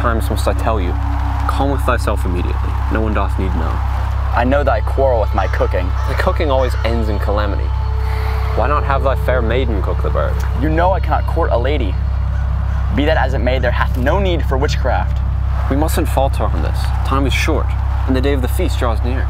times must I tell you? Calm with thyself immediately. No one doth need know. I know thy quarrel with my cooking. The cooking always ends in calamity. Why not have thy fair maiden cook the bird? You know I cannot court a lady. Be that as it may, there hath no need for witchcraft. We mustn't falter on this. Time is short, and the day of the feast draws near.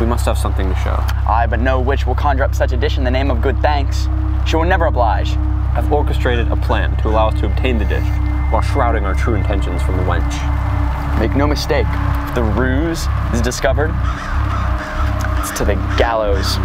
We must have something to show. Aye, but no witch will conjure up such a dish in the name of good thanks. She will never oblige. I've orchestrated a plan to allow us to obtain the dish while shrouding our true intentions from the wench. Make no mistake, if the ruse is discovered, it's to the gallows.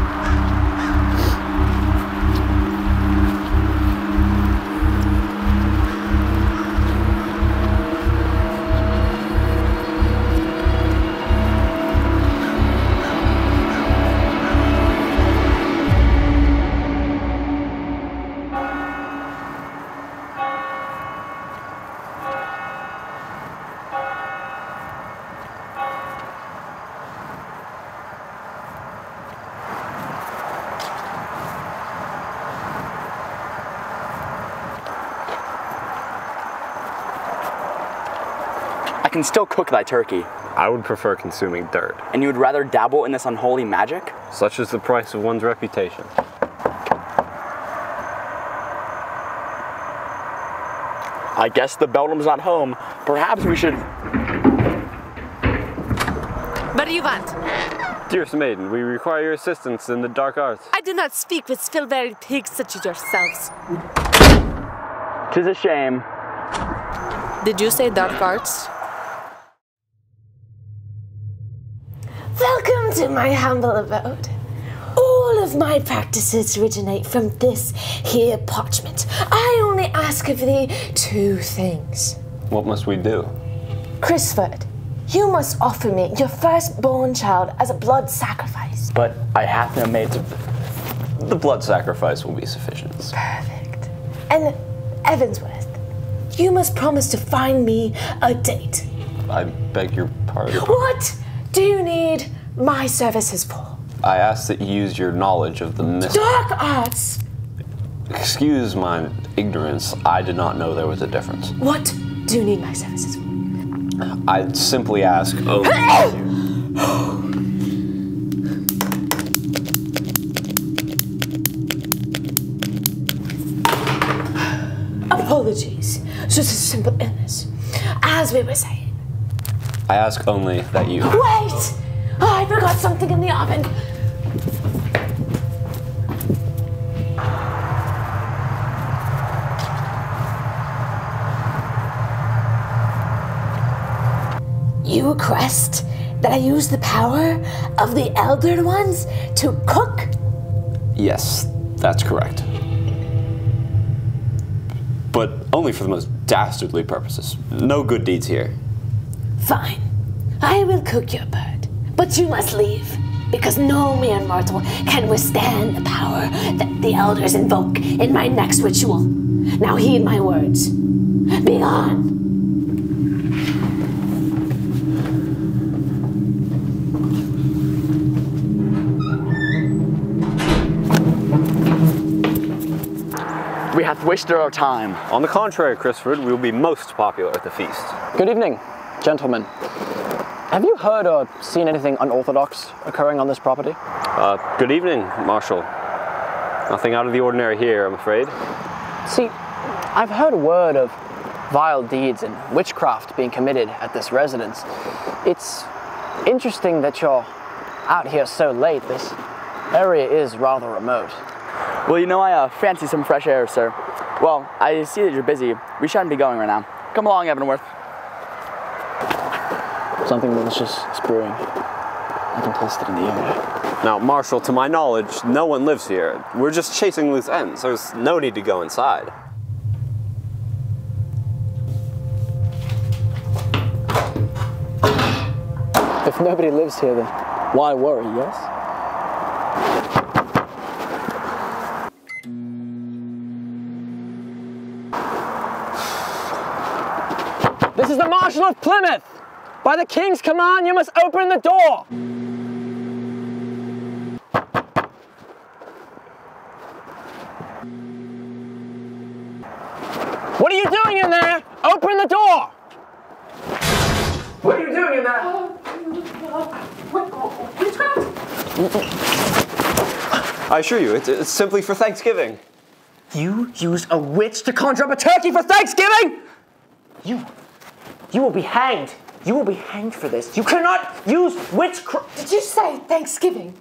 Can still cook thy turkey. I would prefer consuming dirt. And you would rather dabble in this unholy magic? Such is the price of one's reputation. I guess the Beldam's not home. Perhaps we should. What do you want? Dearest maiden, we require your assistance in the dark arts. I do not speak with filburied pigs such as yourselves. Tis a shame. Did you say dark arts? Welcome to my humble abode. All of my practices originate from this here parchment. I only ask of thee two things. What must we do? Chrisford, you must offer me your firstborn child as a blood sacrifice. But I have no maid to. The blood sacrifice will be sufficient. Perfect. And Evansworth, you must promise to find me a date. I beg your pardon. What do you need my services for? I ask that you use your knowledge of the mystery. Dark arts. Excuse my ignorance. I did not know there was a difference. What do you need my services for? I simply ask. Oh, Apologies. It's just a simple illness. As we were saying. I ask only that you. Wait! Oh, I forgot something in the oven. You request that I use the power of the Elder Ones to cook? Yes, that's correct. But only for the most dastardly purposes. No good deeds here. Fine. I will cook your bird. But you must leave. Because no mere mortal can withstand the power that the elders invoke in my next ritual. Now heed my words. Be gone. We hath wasted our time. On the contrary, Chrisford, we will be most popular at the feast. Good evening, gentlemen. Have you heard or seen anything unorthodox occurring on this property? Uh, good evening, Marshal. Nothing out of the ordinary here, I'm afraid. See, I've heard word of vile deeds and witchcraft being committed at this residence. It's interesting that you're out here so late. This area is rather remote. Well, you know, I uh, fancy some fresh air, sir. Well, I see that you're busy. We shouldn't be going right now. Come along, Evanworth. Something delicious is brewing. I can taste it in the air. Now, Marshal, to my knowledge, no one lives here. We're just chasing loose ends. There's no need to go inside. If nobody lives here, then why worry, yes? This is the Marshal of Plymouth! By the king's command, you must open the door. What are you doing in there? Open the door. What are you doing in there? I assure you, it's, it's simply for Thanksgiving. You used a witch to conjure up a turkey for Thanksgiving? You, you will be hanged. You will be hanged for this. You cannot use witchcraft. Did you say Thanksgiving?